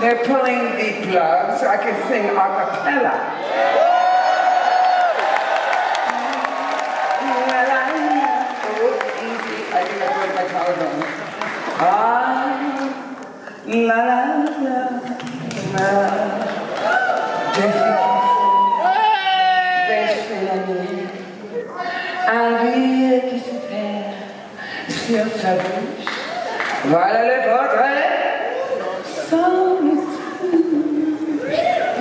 They're pulling the plug so I can sing a cappella. Oh. Ah, la la la la. Ami. Un vie qui se perd sur sa bouche. Voilà le portrait sans